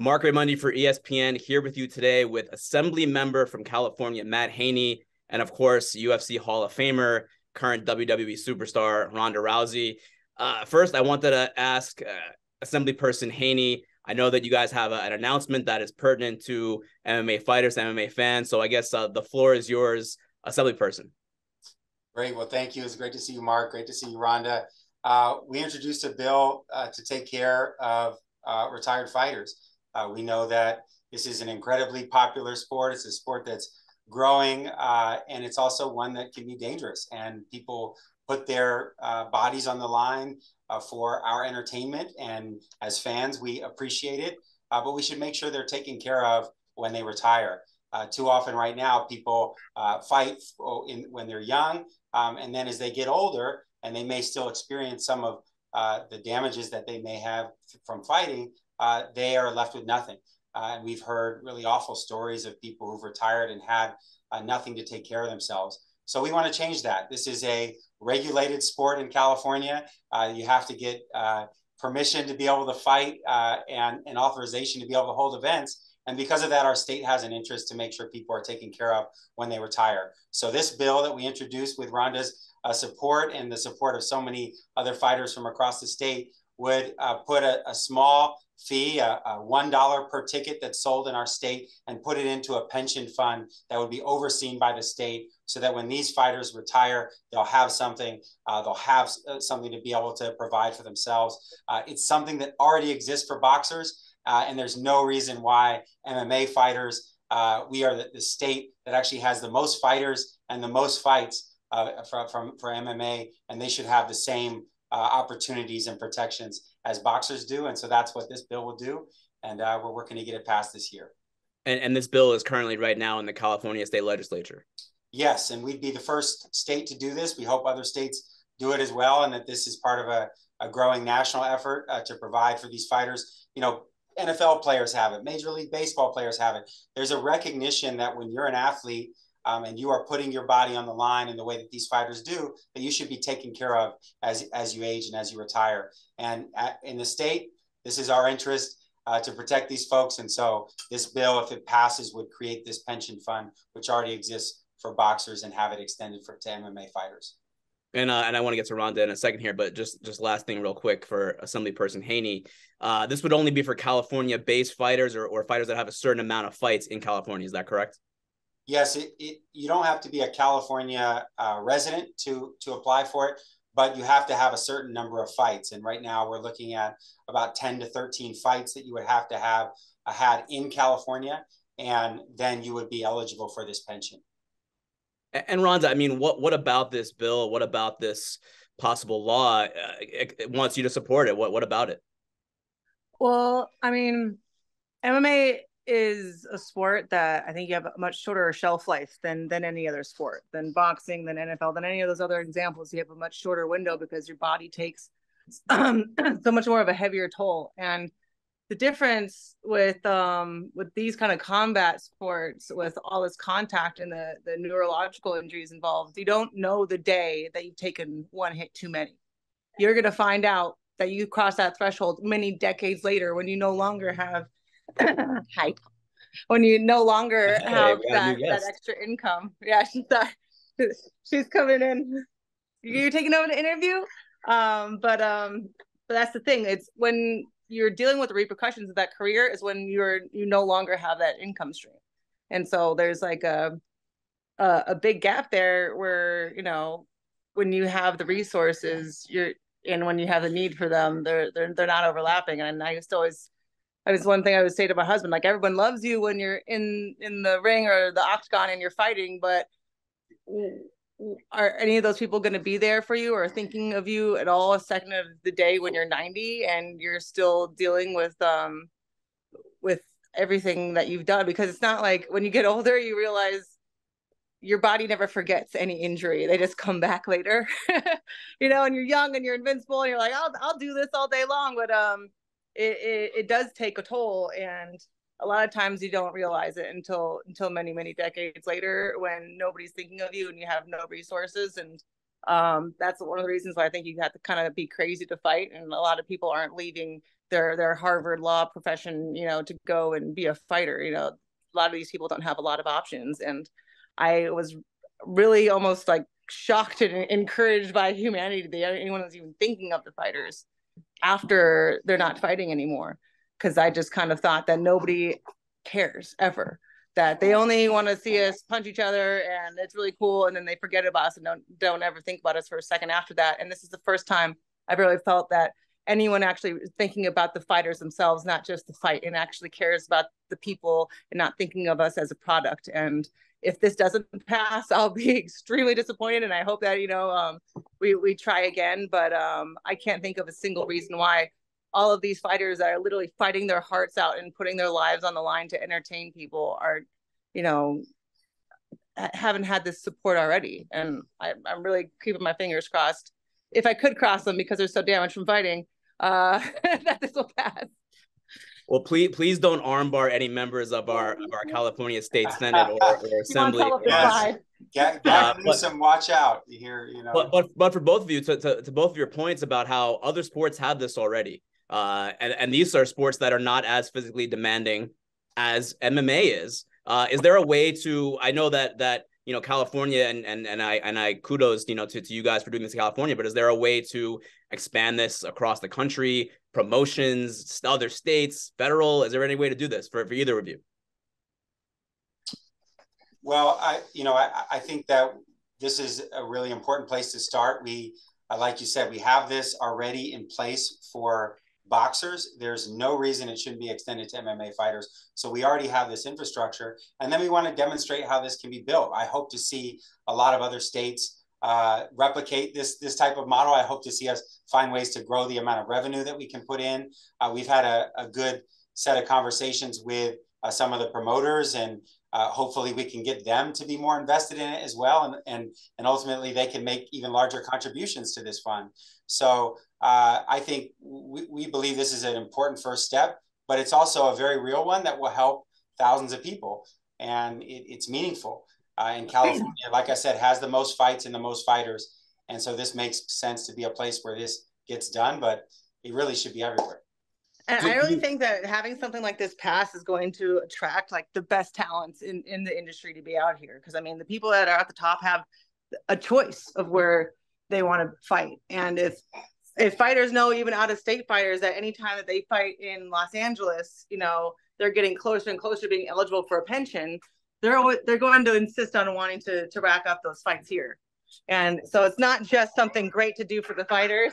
Marc Raimondi for ESPN here with you today with Assembly member from California, Matt Haney, and of course, UFC Hall of Famer, current WWE superstar, Ronda Rousey. Uh, first, I wanted to ask uh, Assembly person Haney. I know that you guys have a, an announcement that is pertinent to MMA fighters, MMA fans. So I guess uh, the floor is yours, Assembly person. Great. Well, thank you. It's great to see you, Marc. Great to see you, Ronda. Uh, we introduced a bill uh, to take care of uh, retired fighters. Uh, we know that this is an incredibly popular sport. It's a sport that's growing, uh, and it's also one that can be dangerous. And people put their uh, bodies on the line uh, for our entertainment. And as fans, we appreciate it. Uh, but we should make sure they're taken care of when they retire. Uh, too often, right now, people fight in, when they're young, um, and then as they get older, and they may still experience some of the damages that they may have from fighting, uh, they are left with nothing. Uh, and we've heard really awful stories of people who've retired and had uh, nothing to take care of themselves. So we want to change that. This is a regulated sport in California. Uh, you have to get uh, permission to be able to fight uh, and, and authorization to be able to hold events. And because of that, our state has an interest to make sure people are taken care of when they retire. So this bill that we introduced with Ronda's support and the support of so many other fighters from across the state would put a, a small fee, a, a $1 per ticket that's sold in our state, and put it into a pension fund that would be overseen by the state so that when these fighters retire, they'll have something, uh, they'll have uh, something to be able to provide for themselves. Uh, it's something that already exists for boxers, uh, and there's no reason why MMA fighters, uh, we are the, the, state that actually has the most fighters and the most fights uh, for, from, for MMA, and they should have the same opportunities and protections as boxers do. And so that's what this bill will do. And uh, we're working to get it passed this year. And, and this bill is currently right now in the California state legislature. Yes. And we'd be the first state to do this. We hope other states do it as well. And that this is part of a, a growing national effort uh, to provide for these fighters. You know, NFL players have it, Major League Baseball players have it. There's a recognition that when you're an athlete, um, and you are putting your body on the line in the way that these fighters do, that you should be taken care of as, as you age and as you retire. And at, in the state, this is our interest uh, to protect these folks. And so this bill, if it passes, would create this pension fund, which already exists for boxers and have it extended for to MMA fighters. And uh, and I want to get to Ronda in a second here, but just just last thing real quick for Assembly Person Haney, uh, this would only be for California-based fighters or, or fighters that have a certain amount of fights in California. Is that correct? Yes, it, it, you don't have to be a California uh, resident to to apply for it, but you have to have a certain number of fights. And right now, we're looking at about ten to thirteen fights that you would have to have uh, had in California, and then you would be eligible for this pension. And Ronda, I mean, what what about this bill? What about this possible law? Uh, it, it wants you to support it. What what about it? Well, I mean, MMA is a sport that I think you have a much shorter shelf life than than any other sport, than boxing, than NFL, than any of those other examples. You have a much shorter window because your body takes um, so much more of a heavier toll. And the difference with um with these kind of combat sports with all this contact and the the neurological injuries involved, you don't know the day that you've taken one hit too many. You're gonna find out that you cross that threshold many decades later when you no longer have hype when you no longer have that, that extra income. Yeah, she's she's coming in. You're taking over the interview. Um, but um, but that's the thing. It's when you're dealing with the repercussions of that career is when you're you no longer have that income stream. And so there's like a a, a big gap there where, you know, when you have the resources, you're and when you have the need for them, they're they're they're not overlapping. And I used to always that was one thing I would say to my husband. Like everyone loves you when you're in in the ring or the octagon and you're fighting, but are any of those people going to be there for you or thinking of you at all a second of the day when you're 90 and you're still dealing with um with everything that you've done because it's not like when you get older you realize your body never forgets any injury they just come back later you know and you're young and you're invincible and you're like I'll I'll do this all day long but um it, it, it does take a toll and a lot of times you don't realize it until until many many decades later when nobody's thinking of you and you have no resources and um, that's one of the reasons why I think you have to kind of be crazy to fight and a lot of people aren't leaving their their Harvard law profession, you know, to go and be a fighter. You know, a lot of these people don't have a lot of options, and I was really almost like shocked and encouraged by humanity that anyone was even thinking of the fighters after they're not fighting anymore. Because I just kind of thought that nobody cares ever that they only want to see us punch each other and it's really cool and then they forget about us and don't don't ever think about us for a second after that and this is the first time i've really felt that anyone actually thinking about the fighters themselves not just the fight and actually cares about the people and not thinking of us as a product and if this doesn't pass i'll be extremely disappointed and i hope that you know um, we, we try again but um, i can't think of a single reason why all of these fighters that are literally fighting their hearts out and putting their lives on the line to entertain people are, you know, haven't had this support already. And I, am really keeping my fingers crossed. If I could cross them because they're so damaged from fighting, uh, that this will pass. Well, please, please don't armbar any members of our of our California State Senate or, or Assembly. Yes. Get, uh, Newsom, watch out here. You know, but but but for both of you, to, to to both of your points about how other sports have this already. Uh, and, and these are sports that are not as physically demanding as MMA is. Uh, is there a way to? I know that that you know California and and and I and I kudos you know to, to you guys for doing this in California, but is there a way to expand this across the country? Promotions, other states, federal. Is there any way to do this for, for either of you? Well, I you know I, I think that this is a really important place to start. We, like you said, we have this already in place for boxers, there's no reason it shouldn't be extended to MMA fighters. So we already have this infrastructure. And then we want to demonstrate how this can be built. I hope to see a lot of other states uh, replicate this, this type of model. I hope to see us find ways to grow the amount of revenue that we can put in. Uh, we've had a, a, good set of conversations with uh, some of the promoters and uh, hopefully we can get them to be more invested in it as well and, and, and ultimately they can make even larger contributions to this fund. So uh, i think we, we believe this is an important first step but it's also a very real one that will help thousands of people and it, it's meaningful. Uh, and california like i said has the most fights and the most fighters and so this makes sense to be a place where this gets done but it really should be everywhere and I really think that having something like this pass is going to attract like the best talents in, in the industry to be out here. Because I mean, the people that are at the top have a choice of where they want to fight. And if if fighters know, even out of state fighters, that anytime that they fight in Los Angeles, you know, they're getting closer and closer to being eligible for a pension, they're they're going to insist on wanting to to rack up those fights here. And so it's not just something great to do for the fighters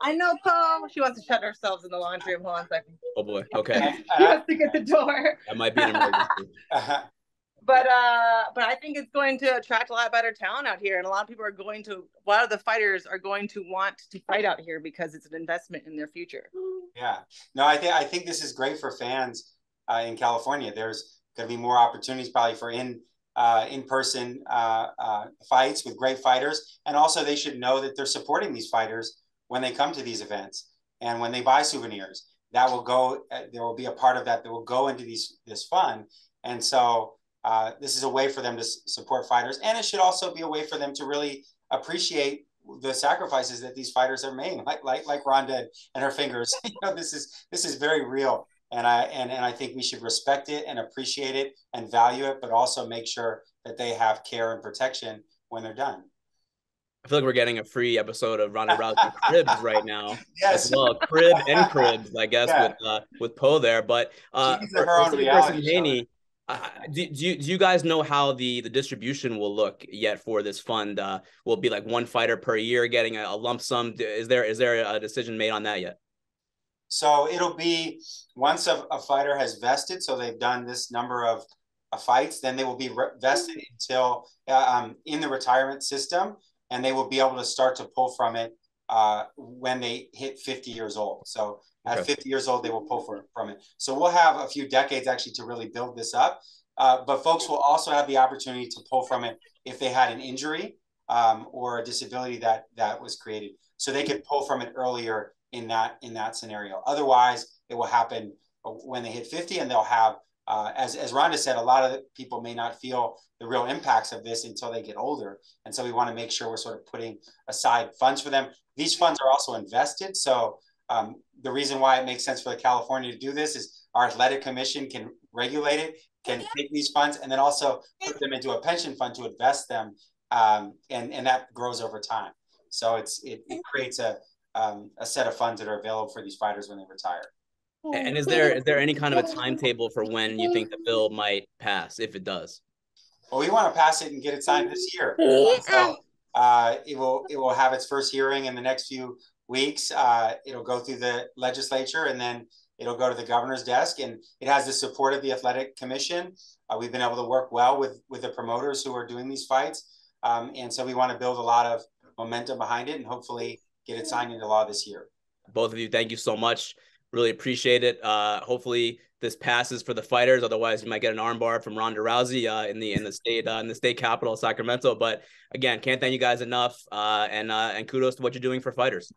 I know, Paul. She wants to shut herself in the laundry room. Hold on a second. Oh boy. Okay. she has to get the door. That might be an emergency. but uh, but I think it's going to attract a lot better talent out here, and a lot of people are going to. A lot of the fighters are going to want to fight out here because it's an investment in their future. Yeah. No, I think I think this is great for fans uh, in California. There's going to be more opportunities probably for in uh, in-person uh, uh, fights with great fighters, and also they should know that they're supporting these fighters when they come to these events and when they buy souvenirs that will go uh, there will be a part of that that will go into these this fund. And so uh, this is a way for them to support fighters. And it should also be a way for them to really appreciate the sacrifices that these fighters are making. Like like like Ronda and her fingers. You know this is this is very real. And I and, and I think we should respect it and appreciate it and value it but also make sure that they have care and protection when they're done I feel like we're getting a free episode of Ronda Rousey Cribs right now. Yes. As well, Crib and Cribs, I guess, yeah. with uh, with Poe there. But uh, for, for person Haney, uh, do, do, you, do you guys know how the the distribution will look yet for this fund? Uh, will be like one fighter per year getting a, a lump sum? Is there is there a decision made on that yet? So it'll be once a, a fighter has vested, so they've done this number of uh, fights, then they will be re- vested until uh, um, in the retirement system and they will be able to start to pull from it uh, when they hit 50 years old. So at okay. 50 years old, they will pull for, from it. So we'll have a few decades actually to really build this up. Uh, but folks will also have the opportunity to pull from it if they had an injury um, or a disability that that was created. So they could pull from it earlier in that in that scenario. Otherwise, it will happen when they hit 50 and they'll have uh, as, as Ronda said, a lot of people may not feel the real impacts of this until they get older. And so we want to make sure we're sort of putting aside funds for them. These funds are also invested. So Um, the reason why it makes sense for the California to do this is our athletic commission can regulate it, can take these funds, and then also put them into a pension fund to invest them, um, and and that grows over time. So it's it, it creates a um, a set of funds that are available for these fighters when they retire. And is there is there any kind of a timetable for when you think the bill might pass, if it does? Well, we want to pass it and get it signed this year. So uh, it will it will have its first hearing in the next few weeks. Uh, it'll go through the legislature and then it'll go to the governor's desk. And it has the support of the athletic commission. Uh, we've been able to work well with with the promoters who are doing these fights, um, and so we want to build a lot of momentum behind it and hopefully get it signed into law this year. Both of you, thank you so much. Really appreciate it. Uh, hopefully this passes for the fighters. Otherwise, you might get an armbar from Ronda Rousey uh, in the in the state uh, in the state capital, Sacramento. But again, can't thank you guys enough. Uh, and uh, and kudos to what you're doing for fighters.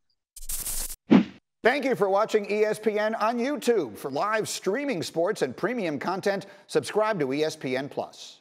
Thank you for watching ESPN on YouTube. For live streaming sports and premium content, subscribe to ESPN Plus.